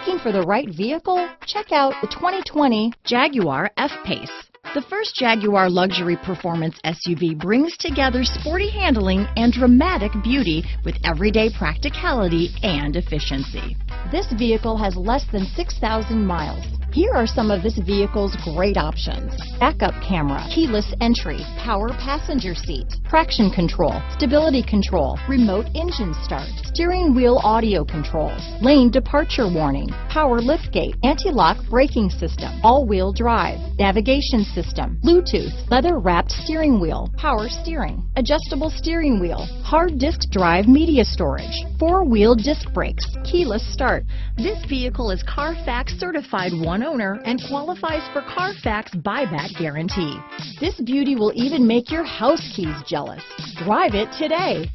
Looking for the right vehicle? Check out the 2020 Jaguar F-Pace. The first Jaguar luxury performance SUV brings together sporty handling and dramatic beauty with everyday practicality and efficiency. This vehicle has less than 6,000 miles. Here are some of this vehicle's great options. Backup camera, keyless entry, power passenger seat, traction control, stability control, remote engine start, steering wheel audio controls, lane departure warning, power liftgate, anti-lock braking system, all-wheel drive, navigation system, Bluetooth, leather wrapped steering wheel, power steering, adjustable steering wheel, hard disk drive media storage, four-wheel disc brakes, keyless start. This vehicle is Carfax certified one owner and qualifies for Carfax buyback guarantee. This beauty will even make your house keys jealous. Drive it today.